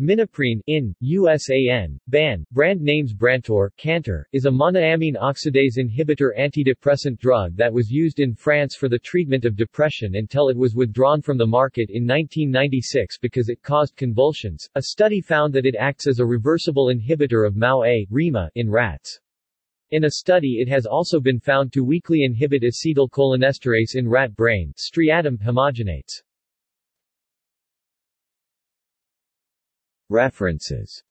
Minaprine in, USAN, BAN, brand names Brantur, Cantor, is a monoamine oxidase inhibitor antidepressant drug that was used in France for the treatment of depression until it was withdrawn from the market in 1996 because it caused convulsions. A study found that it acts as a reversible inhibitor of MAO-A RIMA in rats. In a study it has also been found to weakly inhibit acetylcholinesterase in rat brain striatum homogenates. References